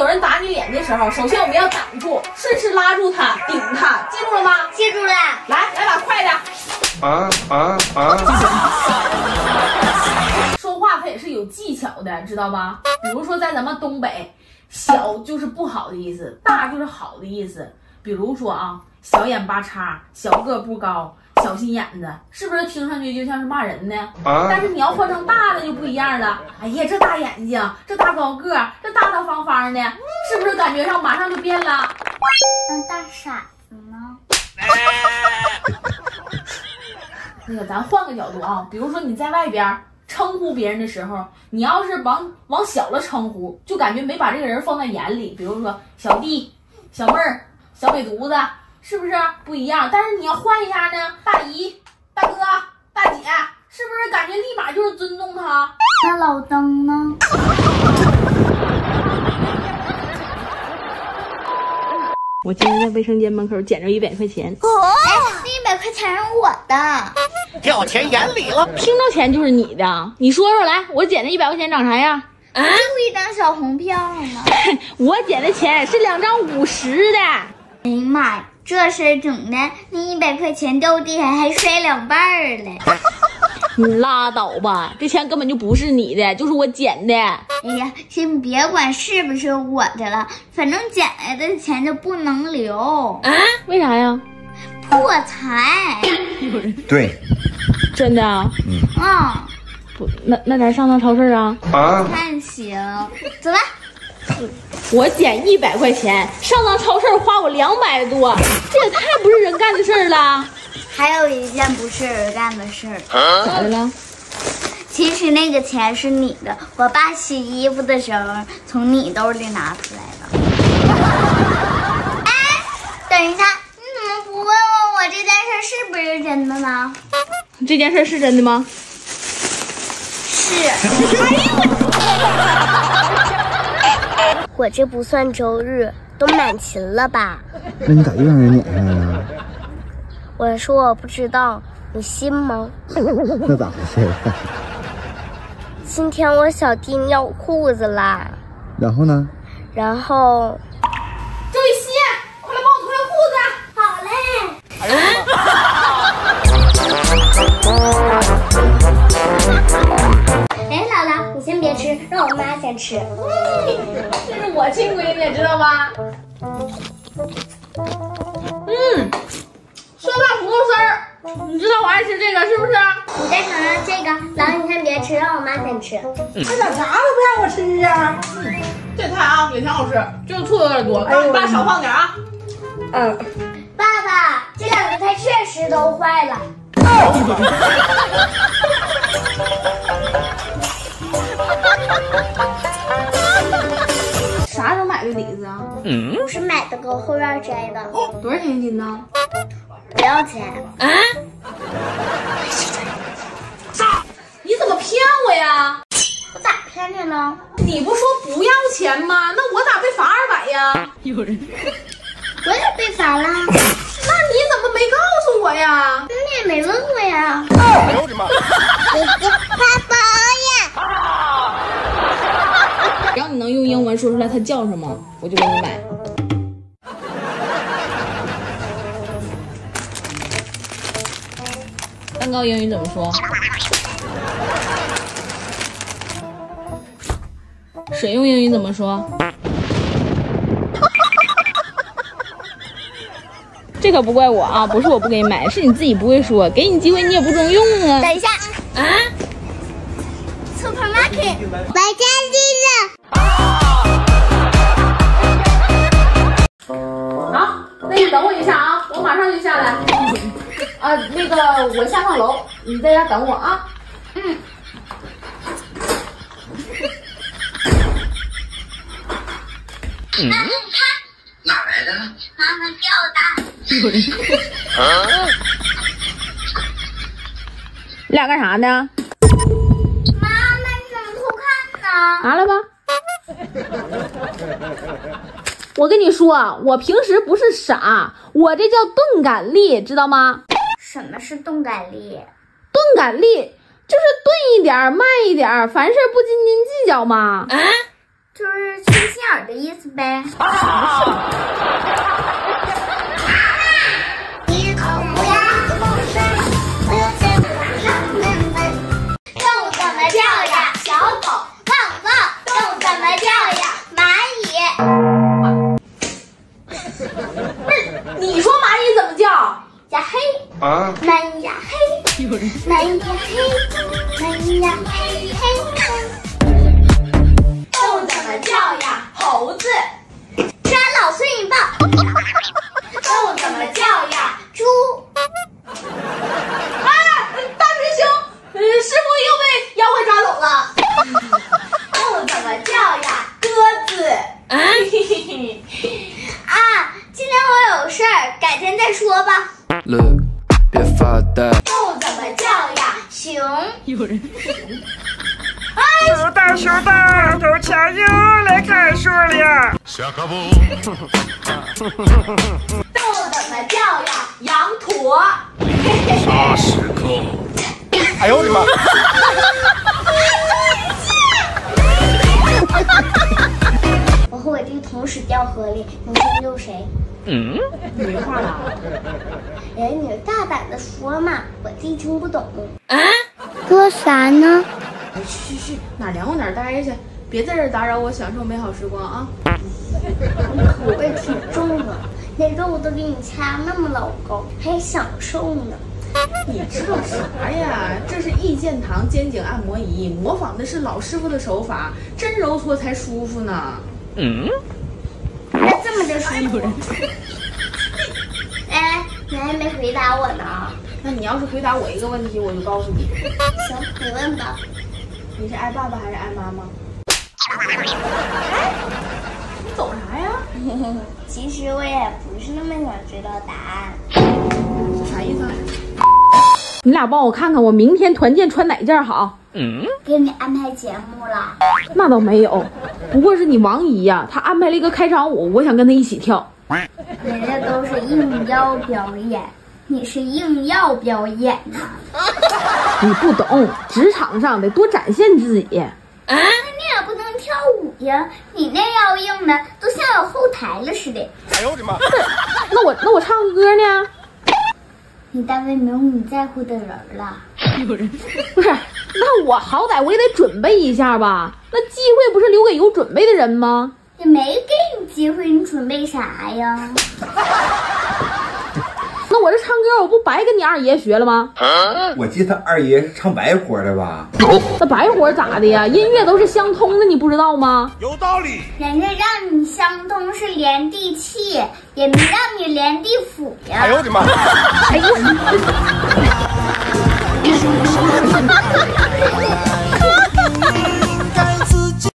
有人打你脸的时候，首先我们要挡住，顺势拉住他，顶他，记住了吗？记住了。来，来把快的。啊啊啊！说话它也是有技巧的，知道吧？比如说在咱们东北，小就是不好的意思，大就是好的意思。比如说啊，小眼巴叉，小个不高。小心眼子，是不是听上去就像是骂人呢？但是你要换成大的就不一样了。哎呀，这大眼睛，这大高个，这大大方方的，是不是感觉上马上就变了？那大傻子呢？那个，咱换个角度啊，比如说你在外边称呼别人的时候，你要是往往小了称呼，就感觉没把这个人放在眼里。比如说小弟、小妹儿、小美犊子。是不是不一样？但是你要换一下呢，大姨、大哥、大姐，是不是感觉立马就是尊重他？那老登呢？我今天在卫生间门口捡着一百块钱，哦，那一百块钱是我的，掉钱眼里了。听到钱就是你的，你说说来，我捡的一百块钱长啥样？啊，就一张小红票吗。我捡的钱是两张五十的。哎呀妈呀！这事整的，那一百块钱掉地上还摔两半儿了。你拉倒吧，这钱根本就不是你的，就是我捡的。哎呀，先别管是不是我的了，反正捡来的钱就不能留啊？为啥呀？破财。对，真的。嗯。啊。不，那那咱上趟超市啊？啊。看行，走吧。我捡一百块钱，上趟超市花我两百多，这也太不是人干的事儿了。还有一件不是人干的事儿，咋的了？其实那个钱是你的，我爸洗衣服的时候从你兜里拿出来的。哎，等一下，你怎么不问问我这件事是不是真的呢？这件事是真的吗？是。哎呦我。我这不算周日，都满勤了吧？那你咋又让人撵上了？我说我不知道，你信吗？那咋回事？今天我小弟尿裤子啦。然后呢？然后。周雨欣，快来帮我脱裤子。好嘞。哎姥姥，你先别吃，让我妈先吃。我亲闺女，知道吧？嗯，酸辣土豆丝儿，你知道我爱吃这个是不是？你再尝尝这个，姥姥你先别吃，让我妈先吃。他咋啥都不让我吃啊？这菜啊也挺好吃，就是醋有点多，让你爸少放点啊。嗯，爸爸，这两个菜确实都坏了。李子啊，我是买的，搁后院摘的。多少钱一斤呢？不要钱啊！啥？你怎么骗我呀？我咋骗你了？你不说不要钱吗？那我咋被罚二百呀？有人，我也被罚了。那你怎么没告诉我呀？你也没问我呀。哎呦我的妈！爸爸。只要你能用英文说出来它叫什么，我就给你买。蛋糕英语怎么说？水用英语怎么说？这可不怪我啊，不是我不给你买，是你自己不会说，给你机会你也不中用啊。等一下啊，Supermarket，买家具。等我一下啊，我马上就下来。啊，那个我下趟楼，你在家等我啊。嗯。嗯，看哪来的？妈妈掉的。你俩干啥呢？妈妈，你怎么偷看呢？拿来吧。我跟你说，我平时不是傻，我这叫钝感力，知道吗？什么是钝感力？钝感力就是钝一点，慢一点，凡事不斤斤计较嘛。啊，就是缺心眼儿的意思呗。一 蚂蚁呀嘿。嘿嘿嘿。动怎么叫呀？猴子。抓老孙一棒。动物怎么叫呀？猪。有人。熊大熊大，头强又来看书了。动怎么叫呀？羊驼。啥时刻？哎呦我的妈！我和我弟同时掉河里，你先救谁？嗯没话了。哎，你大胆的说嘛，我弟听不懂。啊？啥呢？去去去，哪凉快哪待着去，别在这打扰我享受美好时光啊！你口味挺重啊，那肉都给你掐那么老高，还享受呢。你知道啥呀？这是易健堂肩颈按摩仪，模仿的是老师傅的手法，真揉搓才舒服呢。嗯那这么的舒服？哎，你还没回答我呢。那你要是回答我一个问题，我就告诉你，行，你问吧。你是爱爸爸还是爱妈妈？哎，你走啥呀？其实我也不是那么想知道答案。这啥意思啊？你俩帮我看看，我明天团建穿哪件好？给你安排节目了。那倒没有，不过是你王姨呀、她安排了一个开场舞，我想跟她一起跳。人家都是应邀表演，你是硬要表演呐、你不懂，职场上得多展现自己。那你也不能跳舞呀，你那腰硬的都像有后台了似的。哎呦我的妈 那我那我唱歌呢？你单位没有你在乎的人了。不是，那我好歹我也得准备一下吧？那机会不是留给有准备的人吗？也没给你机会，你准备啥呀？我这唱歌，我不白跟你二爷学了吗？啊、我记得二爷是唱白活的吧？那白活咋的呀？音乐都是相通的，你不知道吗？有道理，人家让你相通是连地气，也没让你连地府呀。哎呦我的妈！哎呦！